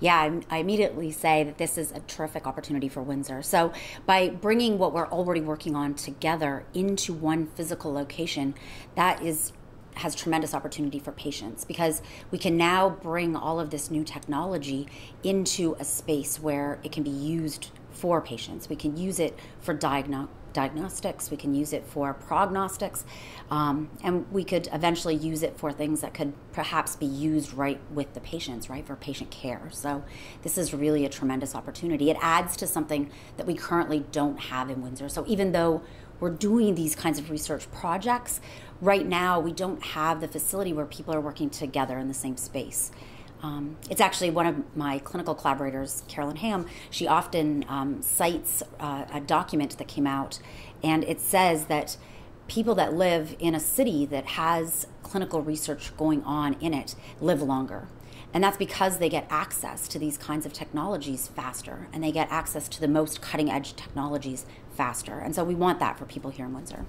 Yeah, I immediately say that this is a terrific opportunity for Windsor. So, by bringing what we're already working on together into one physical location, that is has tremendous opportunity for patients because we can now bring all of this new technology into a space where it can be used for patients. We can use it for diagno- diagnostics, we can use it for prognostics, um, and we could eventually use it for things that could perhaps be used right with the patients, right, for patient care. So, this is really a tremendous opportunity. It adds to something that we currently don't have in Windsor. So, even though we're doing these kinds of research projects, right now we don't have the facility where people are working together in the same space. Um, it's actually one of my clinical collaborators, Caroline Hamm. She often um, cites uh, a document that came out, and it says that people that live in a city that has clinical research going on in it live longer. And that's because they get access to these kinds of technologies faster and they get access to the most cutting edge technologies faster. And so we want that for people here in Windsor.